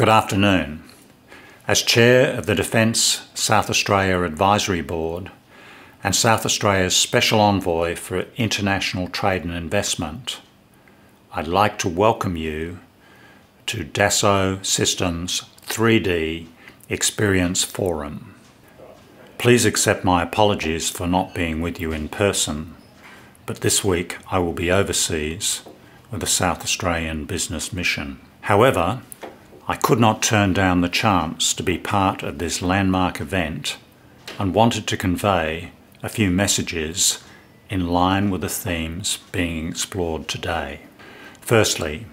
Good afternoon. As Chair of the Defence South Australia Advisory Board and South Australia's Special Envoy for International Trade and Investment, I'd like to welcome you to Dassault Systèmes 3D Experience Forum. Please accept my apologies for not being with you in person, but this week I will be overseas with a South Australian business mission. However, I could not turn down the chance to be part of this landmark event and wanted to convey a few messages in line with the themes being explored today. Firstly,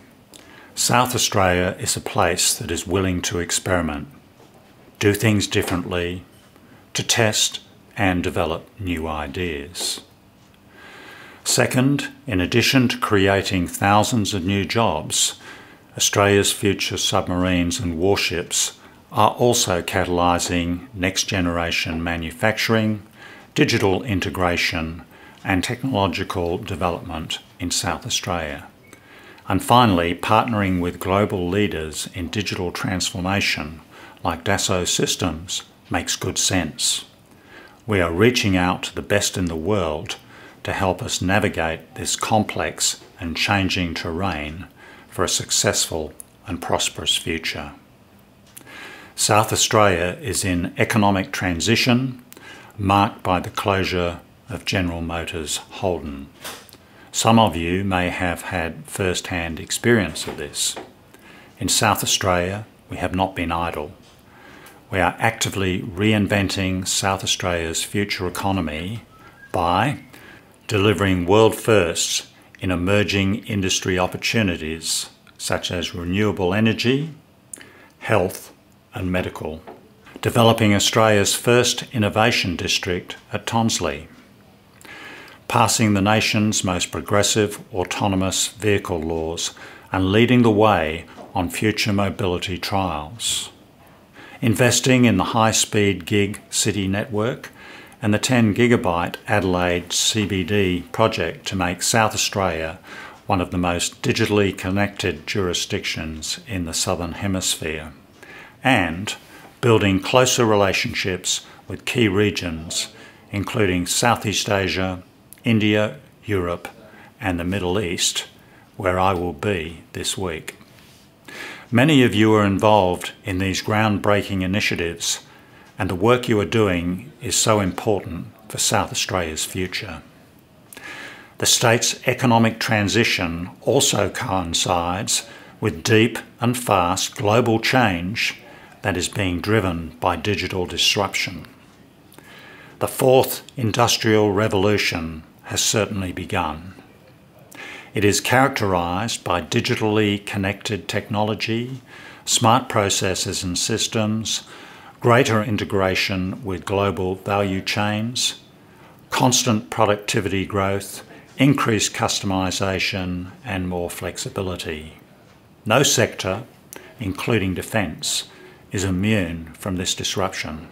South Australia is a place that is willing to experiment, do things differently, to test and develop new ideas. Second, in addition to creating thousands of new jobs, Australia's future submarines and warships are also catalysing next generation manufacturing, digital integration, and technological development in South Australia. And finally, partnering with global leaders in digital transformation like Dassault Systèmes makes good sense. We are reaching out to the best in the world to help us navigate this complex and changing terrain for a successful and prosperous future. South Australia is in economic transition marked by the closure of General Motors Holden. Some of you may have had first-hand experience of this. In South Australia, we have not been idle. We are actively reinventing South Australia's future economy by delivering world firsts in emerging industry opportunities such as renewable energy, health and medical. Developing Australia's first innovation district at Tonsley. Passing the nation's most progressive autonomous vehicle laws and leading the way on future mobility trials. Investing in the high-speed gig city network and the 10 gigabyte Adelaide CBD project to make South Australia one of the most digitally connected jurisdictions in the Southern Hemisphere, and building closer relationships with key regions, including Southeast Asia, India, Europe, and the Middle East, where I will be this week. Many of you are involved in these groundbreaking initiatives and the work you are doing is so important for South Australia's future. The state's economic transition also coincides with deep and fast global change that is being driven by digital disruption. The fourth industrial revolution has certainly begun. It is characterised by digitally connected technology, smart processes and systems, greater integration with global value chains, constant productivity growth, increased customisation and more flexibility. No sector, including defence, is immune from this disruption.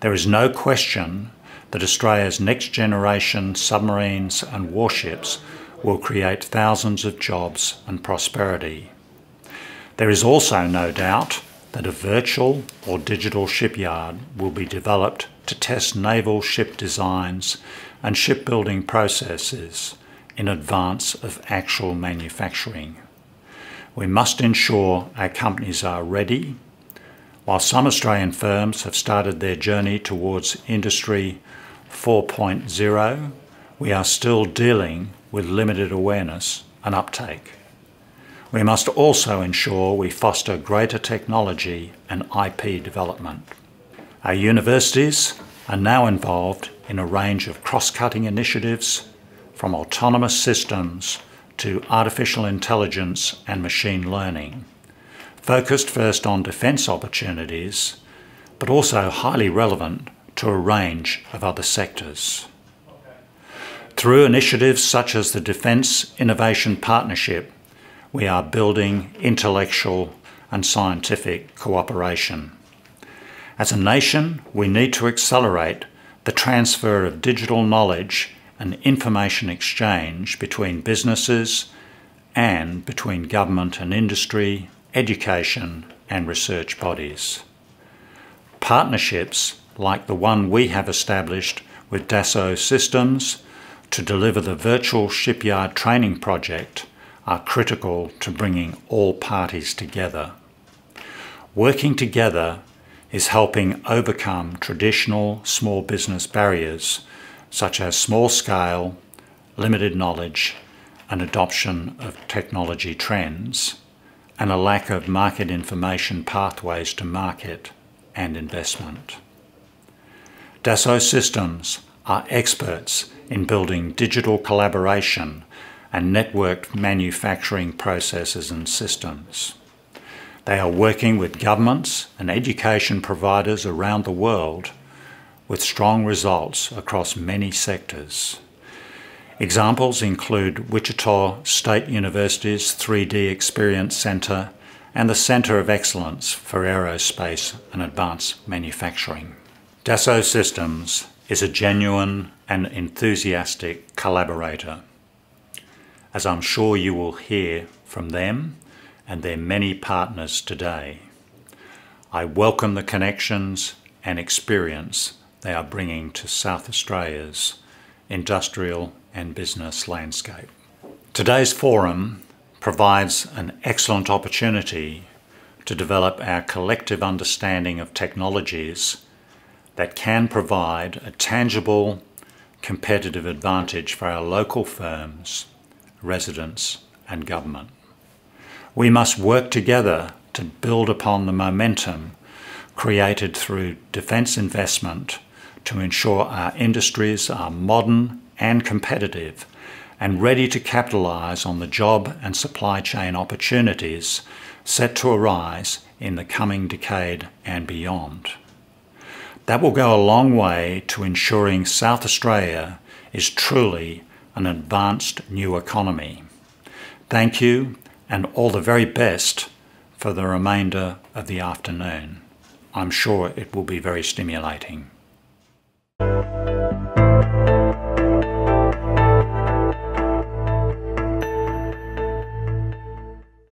There is no question that Australia's next generation submarines and warships will create thousands of jobs and prosperity. There is also no doubt that a virtual or digital shipyard will be developed to test naval ship designs and shipbuilding processes in advance of actual manufacturing. We must ensure our companies are ready. While some Australian firms have started their journey towards Industry 4.0, we are still dealing with limited awareness and uptake. We must also ensure we foster greater technology and IP development. Our universities are now involved in a range of cross-cutting initiatives from autonomous systems to artificial intelligence and machine learning, focused first on defence opportunities, but also highly relevant to a range of other sectors. Through initiatives such as the Defence Innovation Partnership, we are building intellectual and scientific cooperation. As a nation, we need to accelerate the transfer of digital knowledge and information exchange between businesses and between government and industry, education and research bodies. Partnerships like the one we have established with Dassault Systèmes to deliver the virtual shipyard training project are critical to bringing all parties together. Working together is helping overcome traditional small business barriers such as small scale, limited knowledge, and adoption of technology trends, and a lack of market information pathways to market and investment. Dassault Systèmes are experts in building digital collaboration and networked manufacturing processes and systems. They are working with governments and education providers around the world with strong results across many sectors. Examples include Wichita State University's 3D Experience Centre and the Centre of Excellence for Aerospace and Advanced Manufacturing. Dassault Systèmes is a genuine and enthusiastic collaborator, as I'm sure you will hear from them and their many partners today. I welcome the connections and experience they are bringing to South Australia's industrial and business landscape. Today's forum provides an excellent opportunity to develop our collective understanding of technologies that can provide a tangible competitive advantage for our local firms, residents and government. We must work together to build upon the momentum created through defence investment to ensure our industries are modern and competitive and ready to capitalise on the job and supply chain opportunities set to arise in the coming decade and beyond. That will go a long way to ensuring South Australia is truly an advanced new economy. Thank you and all the very best for the remainder of the afternoon. I'm sure it will be very stimulating.